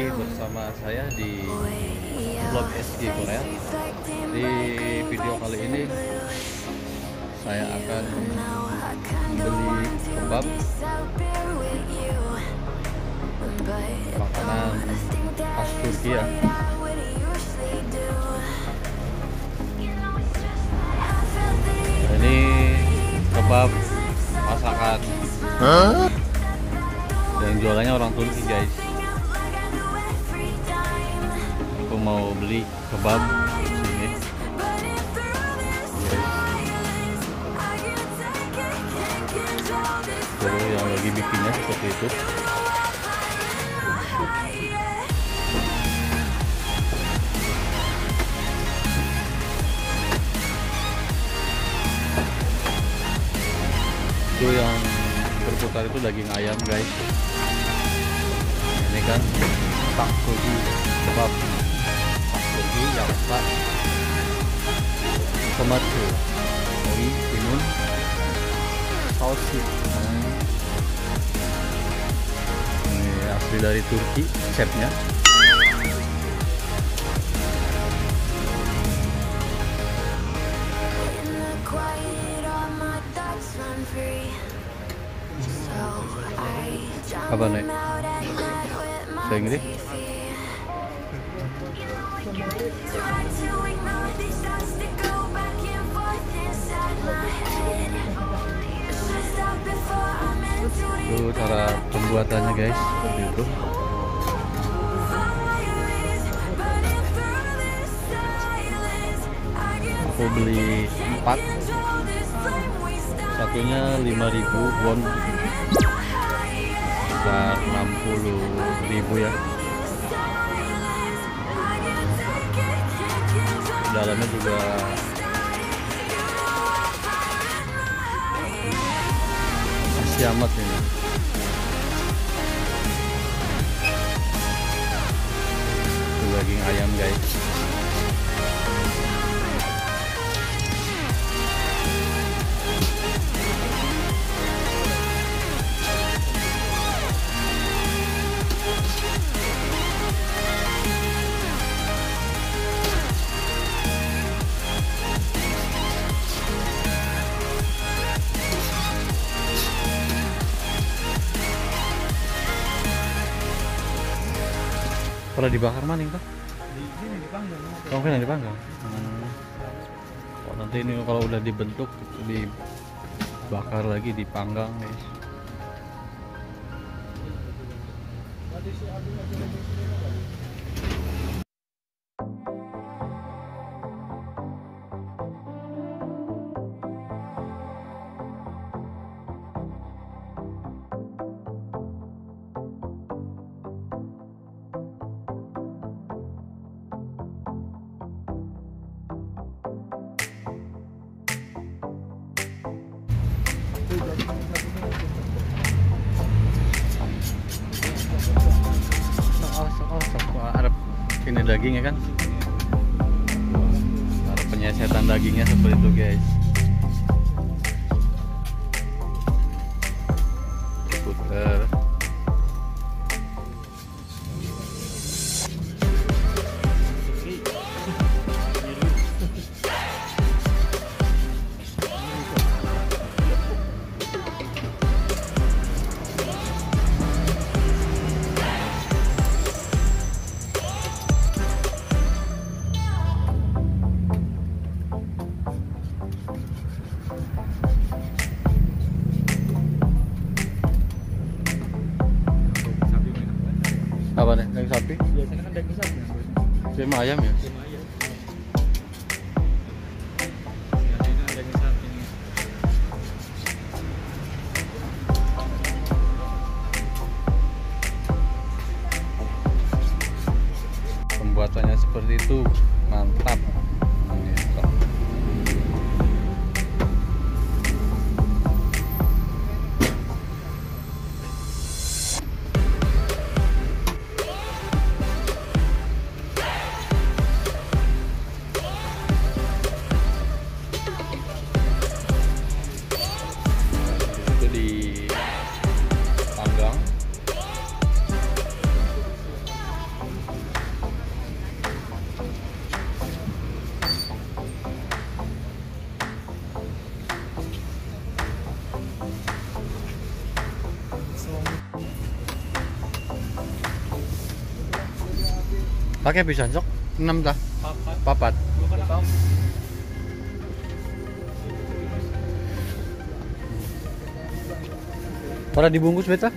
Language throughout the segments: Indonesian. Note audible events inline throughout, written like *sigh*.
Lagi bersama saya di vlog SG Korea. Di video kali ini Saya akan membeli kebab Makanan khas Turki ya. Ini kebab masakan. Yang jualannya orang Turki guys mau beli kebab sini. Tuh yang lagi bikinnya seperti itu. Itu yang berputar itu daging ayam guys. Ini kan pak kogi yaksa tomat oi timun. Saus hmm. ini asli dari Turki chefnya. Apa nih saya Inggris itu cara pembuatannya guys seperti itu. Aku beli 4 satunya 5000 won. Sekitar 60.000 ya. Dalamnya juga masih amat ini guys Kalau dibakar maning tuh? Dipanggang Oh, kan yang dipanggang. Hmm. Oh, nanti ini kalau udah dibentuk dibakar lagi dipanggang guys. Ini dagingnya kan? Ada penyesetan dagingnya seperti itu guys. Sama ayam ya? Pakai bisa sok 6 tah. Papat. Papat. Pada dibungkus beta.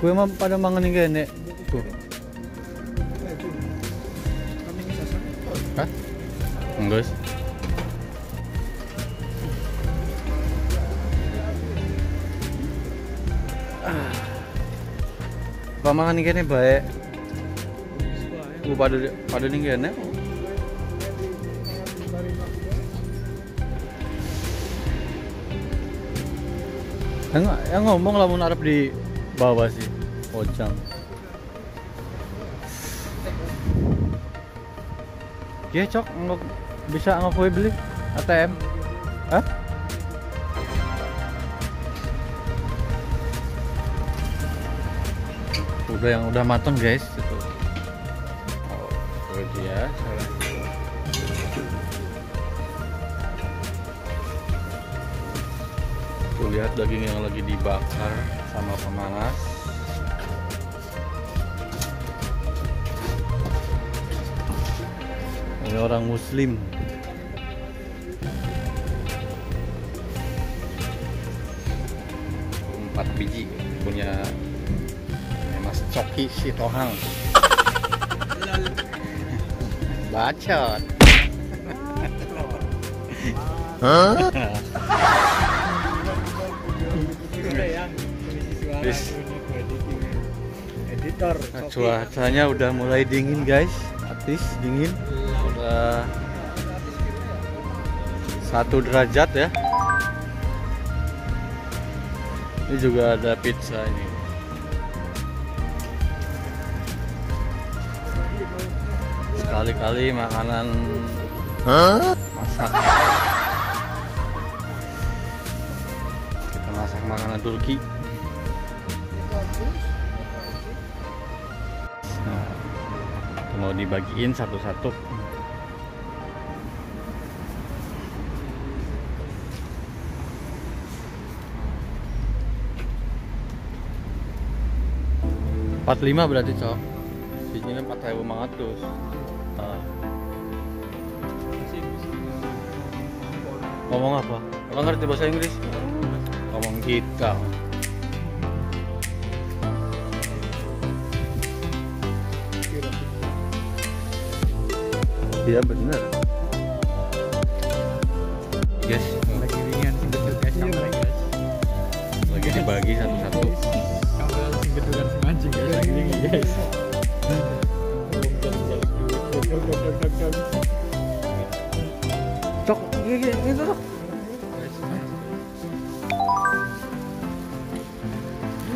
Kue mah pada mangan yang gini. Tuh. Hah? Enggak. sih. Pamangan ini baik. Ya. Ku pada pada ning kene. Yang, yang ngomong lamun arep di bawah sih. Ojang. Iya cok, bisa nggak kue beli ATM. Hah? Udah yang udah mateng guys itu. Oh, itu dia. Tuh lihat daging yang lagi dibakar sama pemanas. Ini orang muslim. Empat biji punya Coki si Tohang. *laughs* Bacot. Editing. Editor. Nah, cuacanya udah mulai dingin guys, atis dingin, udah satu derajat ya. Ini juga ada pizza ini. Sekali-kali makanan masak. Kita masak makanan Turki. Nah, mau dibagiin satu-satu. Empat lima berarti cok. Sini empat ribu lima ratus. Ngomong apa? Kalau ngerti bahasa Inggris? Ngomong kita. Iya bener. Guys, Lagi ringan sing betul guys kamera guys. lagi dibagi satu-satu. Kamera sing betul kan sing anjing guys lagi ringan guys. Cok, ini ini cok.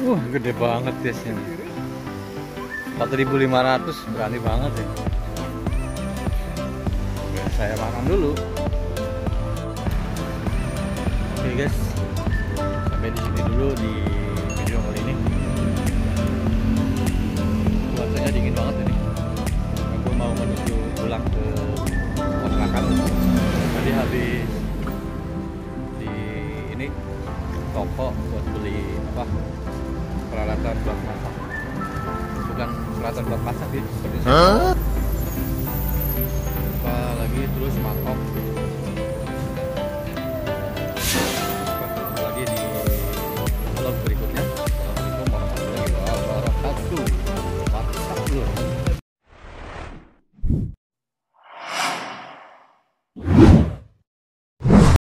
Wah, gede banget ini. 4500 berani banget ya. Oke, saya makan dulu. Oke guys, sampai di sini dulu di video kali ini. Cuacanya dingin banget ini. Habis di ini toko buat beli apa peralatan buat masak. Bukan peralatan buat masak sih seperti